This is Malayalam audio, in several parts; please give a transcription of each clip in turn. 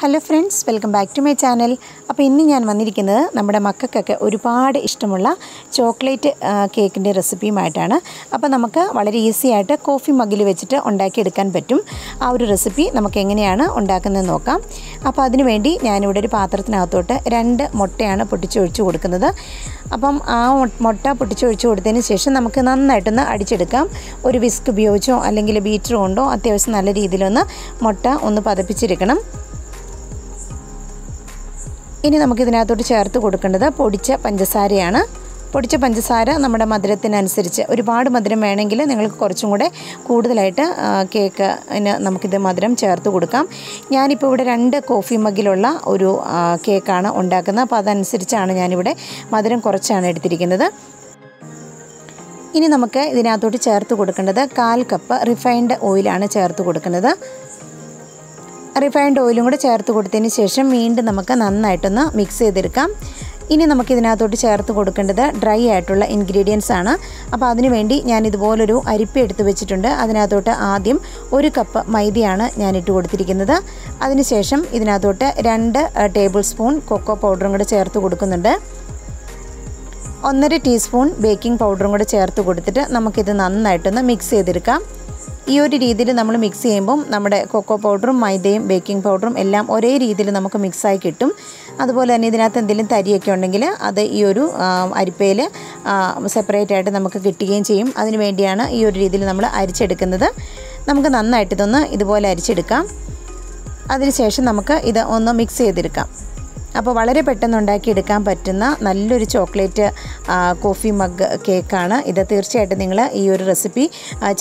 Hello friends welcome back to my channel അപ്പോൾ ഇന്ന് ഞാൻ വന്നിരിക്കുന്നത് നമ്മുടെ മക്കൾക്കൊക്കെ ഒരുപാട് ഇഷ്ടമുള്ള ചോക്ലേറ്റ് കേക്കിന്റെ റെസിപ്പിയുമായിട്ടാണ്. അപ്പോൾ നമുക്ക് വളരെ ഈസി ആയിട്ട് കോഫി മഗ്ഗിൽ വെച്ചിട്ട് ഉണ്ടാക്കിയെടുക്കാൻ പറ്റും. ആ ഒരു റെസിപ്പി നമുക്ക് എങ്ങനെയാണ് ഉണ്ടാക്കുന്നത് നോക്കാം. അപ്പോൾ അതിനുവേണ്ടി ഞാനിവിടെ ഒരു പാത്രത്തിനകത്തോട്ട് രണ്ട് മുട്ടയാണ് പൊട്ടിച്ചൊഴിച്ച് കൊടുക്കുന്നത്. അപ്പം ആ മുട്ട പൊട്ടിച്ചൊഴിച്ച് കൊടുത്തതിന് ശേഷം നമുക്ക് നന്നായിട്ടൊന്ന് അടിച്ചെടുക്കാം. ഒരു വിസ്ക് ഉപയോഗിച്ചോ അല്ലെങ്കിൽ ബീറ്റർ കൊണ്ടോ അത്യാവശ്യം നല്ല രീതിയിലൊന്ന് മുട്ട ഒന്ന് പതപ്പിച്ചെടുക്കണം. ഇനി നമുക്കിതിനകത്തോട്ട് ചേർത്ത് കൊടുക്കേണ്ടത് പൊടിച്ച പഞ്ചസാരയാണ്. പൊടിച്ച പഞ്ചസാര നമ്മുടെ മധുരത്തിനനുസരിച്ച് ഒരുപാട് മധുരം വേണമെങ്കിൽ നിങ്ങൾക്ക് കുറച്ചും കൂടെ കൂടുതലായിട്ട് കേക്ക് നമുക്കിത് മധുരം ചേർത്ത് കൊടുക്കാം. ഞാനിപ്പോൾ ഇവിടെ രണ്ട് കോഫി മഗ്ഗിലുള്ള ഒരു കേക്കാണ് ഉണ്ടാക്കുന്നത്. അപ്പോൾ അതനുസരിച്ചാണ് ഞാനിവിടെ മധുരം കുറച്ചാണ് എടുത്തിരിക്കുന്നത്. ഇനി നമുക്ക് ഇതിനകത്തോട്ട് ചേർത്ത് കൊടുക്കേണ്ടത് കാൽ കപ്പ് റിഫൈൻഡ് ഓയിലാണ് ചേർത്ത് കൊടുക്കുന്നത്. റിഫൈൻഡ് ഓയിലും കൂടെ ചേർത്ത് കൊടുത്തതിന് ശേഷം വീണ്ടും നമുക്ക് നന്നായിട്ടൊന്ന് മിക്സ് ചെയ്തെടുക്കാം. ഇനി നമുക്ക് ഇതിനകത്തോട്ട് ചേർത്ത് കൊടുക്കേണ്ടത് ഡ്രൈ ആയിട്ടുള്ള ഇൻഗ്രീഡിയൻസ് ആണ്. അപ്പോൾ അതിനു വേണ്ടി ഞാൻ ഇതുപോലൊരു അരിപ്പ എടുത്ത് വെച്ചിട്ടുണ്ട്. അതിനകത്തോട്ട് ആദ്യം ഒരു കപ്പ് മൈദയാണ് ഞാൻ ഇട്ട് കൊടുത്തിരിക്കുന്നത്. അതിനുശേഷം ഇതിനകത്തോട്ട് രണ്ട് ടേബിൾ സ്പൂൺ കൊക്കോ പൗഡറും കൂടെ ചേർത്ത് കൊടുക്കുന്നുണ്ട്. ഒന്നര ടീസ്പൂൺ ബേക്കിംഗ് പൗഡറും കൂടെ ചേർത്ത് കൊടുത്തിട്ട് നമുക്കിത് നന്നായിട്ടൊന്ന് മിക്സ് ചെയ്തെടുക്കാം. ഈ ഒരു രീതിയിൽ നമ്മൾ മിക്സ് ചെയ്യുമ്പം നമ്മുടെ കൊക്കോ പൗഡറും മൈദയും ബേക്കിംഗ് പൗഡറും എല്ലാം ഒരേ രീതിയിൽ നമുക്ക് മിക്സായി കിട്ടും. അതുപോലെ തന്നെ ഇതിനകത്ത് എന്തെങ്കിലും തരിയൊക്കെ ഉണ്ടെങ്കിൽ അത് ഈ ഒരു അരിപ്പയിൽ സെപ്പറേറ്റ് ആയിട്ട് നമുക്ക് കിട്ടുകയും ചെയ്യും. അതിന് വേണ്ടിയാണ് ഈ ഒരു രീതിയിൽ നമ്മൾ അരിച്ചെടുക്കുന്നത്. നമുക്ക് നന്നായിട്ട് ഇതൊന്ന് ഇതുപോലെ അരിച്ചെടുക്കാം. അതിനുശേഷം നമുക്ക് ഇത് ഒന്ന് മിക്സ് ചെയ്തെടുക്കാം. അപ്പോൾ വളരെ പെട്ടെന്ന് ഉണ്ടാക്കിയെടുക്കാൻ പറ്റുന്ന നല്ലൊരു ചോക്ലേറ്റ് കോഫി മഗ് കേക്കാണ്. ഇത് തീർച്ചയായിട്ടും നിങ്ങൾ ഈ ഒരു റെസിപ്പി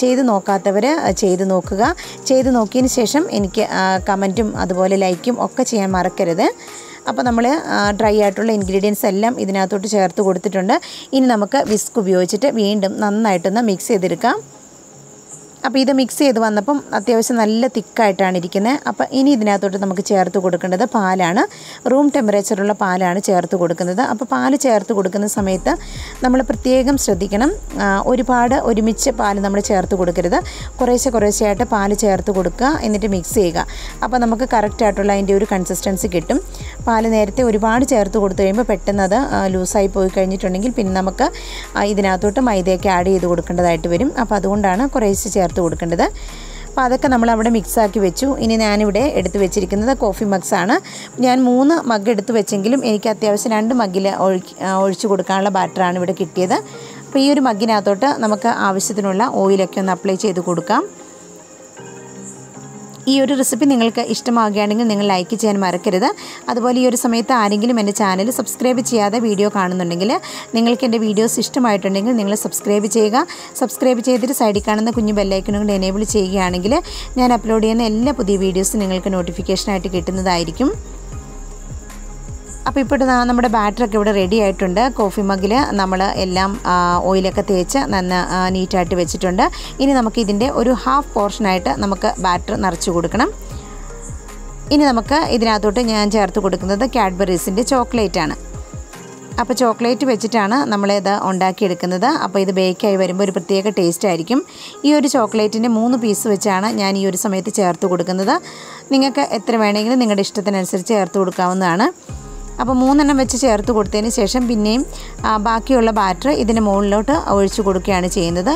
ചെയ്ത് നോക്കാത്തവർ ചെയ്ത് നോക്കുക. ചെയ്ത് നോക്കിയതിന് ശേഷം എനിക്ക് കമന്റും അതുപോലെ ലൈക്കും ഒക്കെ ചെയ്യാൻ മറക്കരുത്. അപ്പോൾ നമ്മൾ ഡ്രൈ ആയിട്ടുള്ള ഇൻഗ്രീഡിയൻസ് എല്ലാം ഇതിനകത്തോട്ട് ചേർത്ത് കൊടുത്തിട്ടുണ്ട്. ഇനി നമുക്ക് വിസ്ക് ഉപയോഗിച്ചിട്ട് വീണ്ടും നന്നായിട്ടൊന്ന് മിക്സ് ചെയ്തെടുക്കാം. അപ്പോൾ ഇത് മിക്സ് ചെയ്ത് വന്നപ്പം അത്യാവശ്യം നല്ല തിക്കായിട്ടാണ് ഇരിക്കുന്നത് അപ്പോൾ ഇനി ഇതിനകത്തോട്ട് നമുക്ക് ചേർത്ത് കൊടുക്കേണ്ടത് പാലാണ്. റൂം ടെമ്പറേച്ചറുള്ള പാലാണ് ചേർത്ത് കൊടുക്കുന്നത്. അപ്പോൾ പാൽ ചേർത്ത് കൊടുക്കുന്ന സമയത്ത് നമ്മൾ പ്രത്യേകം ശ്രദ്ധിക്കണം. ഒരുപാട് ഒരുമിച്ച് പാൽ നമ്മൾ ചേർത്ത് കൊടുക്കരുത്. കുറേശ്ശെ കുറേശ്ശെയായിട്ട് പാൽ ചേർത്ത് കൊടുക്കുക എന്നിട്ട് മിക്സ് ചെയ്യുക. അപ്പോൾ നമുക്ക് കറക്റ്റായിട്ടുള്ള അതിന്റെ ഒരു കൺസിസ്റ്റൻസി കിട്ടും. പാൽ നേരത്തെ ഒരുപാട് ചേർത്ത് കൊടുത്തു കഴിയുമ്പോൾ പെട്ടെന്ന് അത് ലൂസായി പോയി കഴിഞ്ഞിട്ടുണ്ടെങ്കിൽ പിന്നെ നമുക്ക് ഇതിനകത്തോട്ട് മൈദയൊക്കെ ആഡ് ചെയ്ത് കൊടുക്കേണ്ടതായിട്ട് വരും. അപ്പോൾ അതുകൊണ്ടാണ് കുറേശ്ശെ ചേർത്ത് കൊടുക്കേണ്ടത്. അപ്പോൾ അതൊക്കെ നമ്മൾ അവിടെ മിക്സാക്കി വെച്ചു. ഇനി ഞാനിവിടെ എടുത്ത് വെച്ചിരിക്കുന്നത് കോഫി മഗ്സാണ്. ഞാൻ മൂന്ന് മഗ് എടുത്ത് വെച്ചെങ്കിലും എനിക്ക് അത്യാവശ്യം രണ്ട് മഗ്ഗിൽ ഒഴിച്ചു കൊടുക്കാനുള്ള ബാറ്ററാണ് ഇവിടെ കിട്ടിയത്. അപ്പോൾ ഈ ഒരു മഗ്ഗിനകത്തോട്ട് നമുക്ക് ആവശ്യത്തിനുള്ള ഓയിലൊക്കെ ഒന്ന് അപ്ലൈ ചെയ്ത് കൊടുക്കാം. ഈ ഒരു റെസിപ്പി നിങ്ങൾക്ക് ഇഷ്ടമാവുകയാണെങ്കിൽ നിങ്ങൾ ലൈക്ക് ചെയ്യാൻ മറക്കരുത്. അതുപോലെ ഈ ഒരു സമയത്ത് ആരെങ്കിലും എന്റെ ചാനൽ സബ്സ്ക്രൈബ് ചെയ്യാതെ വീഡിയോ കാണുന്നുണ്ടെങ്കിൽ നിങ്ങൾക്ക് എന്റെ വീഡിയോസ് ഇഷ്ടമായിട്ടുണ്ടെങ്കിൽ നിങ്ങൾ സബ്സ്ക്രൈബ് ചെയ്യുക. സബ്സ്ക്രൈബ് ചെയ്തിട്ട് സൈഡിൽ കാണുന്ന കുഞ്ഞു ബെല്ലൈക്കനും കൂടി എനേബിൾ ചെയ്യുകയാണെങ്കിൽ ഞാൻ അപ്ലോഡ് ചെയ്യുന്ന എല്ലാ പുതിയ വീഡിയോസും നിങ്ങൾക്ക് നോട്ടിഫിക്കേഷനായിട്ട് കിട്ടുന്നതായിരിക്കും. അപ്പോൾ ഇപ്പോൾ നമ്മുടെ ബാറ്ററൊക്കെ ഇവിടെ റെഡി ആയിട്ടുണ്ട്. കോഫി മഗിൽ നമ്മൾ എല്ലാം ഓയിലൊക്കെ തേച്ച് നന്ന നീറ്റായിട്ട് വെച്ചിട്ടുണ്ട്. ഇനി നമുക്ക് ഇതിന്റെ ഒരു ഹാഫ് പോർഷനായിട്ട് നമുക്ക് ബാറ്റർ നിറച്ച് കൊടുക്കണം. ഇനി നമുക്ക് ഇതിനകത്തോട്ട് ഞാൻ ചേർത്ത് കൊടുക്കുന്നത് കാഡ്ബറീസിന്റെ ചോക്ലേറ്റ് ആണ്. അപ്പോൾ ചോക്ലേറ്റ് വെച്ചിട്ടാണ് നമ്മളിത് ഉണ്ടാക്കിയെടുക്കുന്നത് അപ്പോൾ ഇത് ബേക്കായി വരുമ്പോൾ ഒരു പ്രത്യേക ടേസ്റ്റ് ആയിരിക്കും. ഈ ഒരു ചോക്ലേറ്റിന്റെ മൂന്ന് പീസ് വെച്ചാണ് ഞാൻ ഈ ഒരു സമയത്ത് ചേർത്ത് കൊടുക്കുന്നത്. നിങ്ങൾക്ക് എത്ര വേണമെങ്കിലും നിങ്ങളുടെ ഇഷ്ടത്തിനനുസരിച്ച് ചേർത്ത് കൊടുക്കാവുന്നതാണ്. അപ്പോൾ മൂന്നെണ്ണം വെച്ച് ചേർത്ത് കൊടുത്തതിന് ശേഷം പിന്നെയും ബാക്കിയുള്ള ബാറ്റർ ഇതിന് മുകളിലോട്ട് ഒഴിച്ചു കൊടുക്കുകയാണ് ചെയ്യുന്നത്.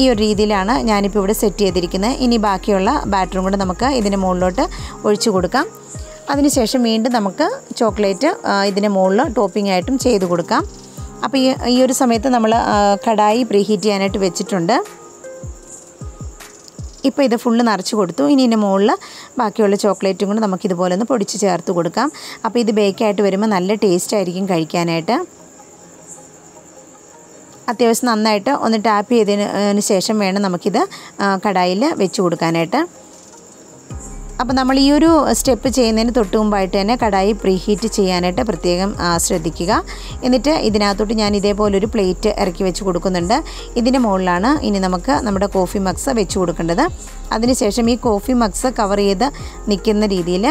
ഈ ഒരു രീതിയിലാണ് ഞാനിപ്പോൾ ഇവിടെ സെറ്റ് ചെയ്തിരിക്കുന്നത്. ഇനി ബാക്കിയുള്ള ബാറ്ററും കൂടെ നമുക്ക് ഇതിന് മുകളിലോട്ട് ഒഴിച്ചു കൊടുക്കാം. അതിനുശേഷം വീണ്ടും നമുക്ക് ചോക്ലേറ്റ് ഇതിന് മുകളിൽ ടോപ്പിംഗ് ആയിട്ടും ചെയ്ത് കൊടുക്കാം. അപ്പോൾ ഈ ഈ ഒരു സമയത്ത് നമ്മൾ കടായി പ്രീഹീറ്റ് ചെയ്യാനായിട്ട് വെച്ചിട്ടുണ്ട്. ഇപ്പോൾ ഇത് ഫുള്ള് നിറച്ച് കൊടുത്തു. ഇനി ഇതിന്റെ മുകളിൽ ബാക്കിയുള്ള ചോക്ലേറ്റും കൂടെ നമുക്ക് ഇതുപോലെ ഒന്ന് പൊടിച്ച് ചേർത്ത് കൊടുക്കാം. അപ്പോൾ ഇത് ബേക്കായിട്ട് വരുമ്പോൾ നല്ല ടേസ്റ്റ് ആയിരിക്കും കഴിക്കാനായിട്ട്. അത്യാവശ്യം നന്നായിട്ട് ഒന്ന് ടാപ്പ് ചെയ്തതിന് ശേഷം വേണം നമുക്കിത് കടായിൽ വെച്ച് കൊടുക്കാനായിട്ട്. അപ്പോൾ നമ്മൾ ഈ ഒരു സ്റ്റെപ്പ് ചെയ്യുന്നതിന് തൊട്ട് മുമ്പായിട്ട് തന്നെ കടായി പ്രീഹീറ്റ് ചെയ്യാനായിട്ട് പ്രത്യേകം ശ്രദ്ധിക്കുക. എന്നിട്ട് ഇതിനകത്തോട്ട് ഞാൻ ഇതേപോലൊരു പ്ലേറ്റ് ഇറക്കി വെച്ച് കൊടുക്കുന്നുണ്ട്. ഇതിന്റെ മുകളിലാണ് ഇനി നമുക്ക് നമ്മുടെ കോഫി മക്സ് വെച്ച് കൊടുക്കേണ്ടത്. അതിനുശേഷം ഈ കോഫി മക്സ് കവർ ചെയ്ത് നിൽക്കുന്ന രീതിയിൽ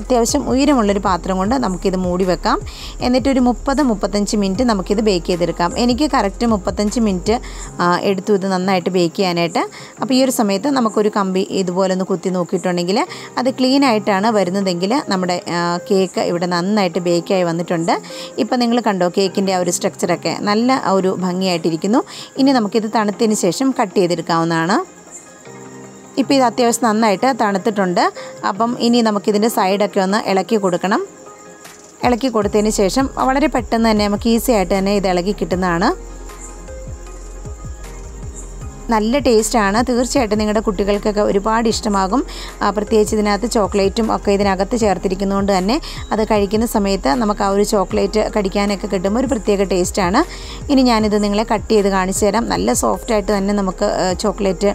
അത്യാവശ്യം ഉയരമുള്ളൊരു പാത്രം കൊണ്ട് നമുക്കിത് മൂടി വെക്കാം. എന്നിട്ടൊരു മുപ്പത് മുപ്പത്തഞ്ച് മിനിറ്റ് നമുക്കിത് ബേക്ക് ചെയ്തെടുക്കാം. എനിക്ക് കറക്റ്റ് മുപ്പത്തഞ്ച് മിനിറ്റ് എടുത്തു ഇത് നന്നായിട്ട് ബേക്ക് ചെയ്യാനായിട്ട്. അപ്പോൾ ഈ ഒരു സമയത്ത് നമുക്കൊരു കമ്പി ഇതുപോലെ ഒന്ന് കുത്തി നോക്കിയിട്ടുണ്ടെങ്കിൽ അത് ക്ലീൻ ആയിട്ടാണ് വരുന്നതെങ്കിൽ നമ്മുടെ കേക്ക് ഇവിടെ നന്നായിട്ട് ബേക്കായി വന്നിട്ടുണ്ട്. ഇപ്പം നിങ്ങൾ കണ്ടോ കേക്കിന്റെ ആ ഒരു സ്ട്രക്ചറൊക്കെ നല്ല ഒരു ഭംഗിയായിട്ടിരിക്കുന്നു. ഇനി നമുക്കിത് തണുത്തതിന് ശേഷം കട്ട് ചെയ്തെടുക്കാവുന്നതാണ്. ഇപ്പോൾ ഇത് അത്യാവശ്യം നന്നായിട്ട് തണുത്തിട്ടുണ്ട്. അപ്പം ഇനി നമുക്കിതിന്റെ സൈഡൊക്കെ ഒന്ന് ഇളക്കി കൊടുക്കണം. ഇളക്കി കൊടുത്തതിന് ശേഷം വളരെ പെട്ടെന്ന് തന്നെ നമുക്ക് ഈസി ആയിട്ട് തന്നെ ഇത് ഇളകി കിട്ടുന്നതാണ്. നല്ല ടേസ്റ്റാണ്. തീർച്ചയായിട്ടും നിങ്ങളുടെ കുട്ടികൾക്കൊക്കെ ഒരുപാട് ഇഷ്ടമാകും. പ്രത്യേകിച്ച് ഇതിനകത്ത് ചോക്ലേറ്റും ഒക്കെ ഇതിനകത്ത് ചേർത്തിരിക്കുന്നതുകൊണ്ട് തന്നെ അത് കഴിക്കുന്ന സമയത്ത് നമുക്ക് ആ ഒരു ചോക്ലേറ്റ് കടിക്കാനൊക്കെ കിട്ടുമ്പോൾ ഒരു പ്രത്യേക ടേസ്റ്റാണ്. ഇനി ഞാനിത് നിങ്ങളെ കട്ട് ചെയ്ത് കാണിച്ചു തരാം. നല്ല സോഫ്റ്റായിട്ട് തന്നെ നമുക്ക് ചോക്ലേറ്റ്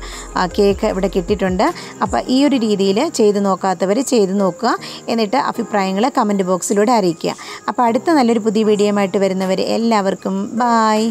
കേക്ക് ഇവിടെ കിട്ടിയിട്ടുണ്ട്. അപ്പോൾ ഈ ഒരു രീതിയിൽ ചെയ്ത് നോക്കാത്തവർ ചെയ്ത് നോക്കുക. എന്നിട്ട് അഭിപ്രായങ്ങൾ കമന്റ് ബോക്സിലൂടെ അറിയിക്കുക. അപ്പോൾ അടുത്ത നല്ലൊരു പുതിയ വീഡിയോയുമായിട്ട് വരുന്നവർ എല്ലാവർക്കും ബായ്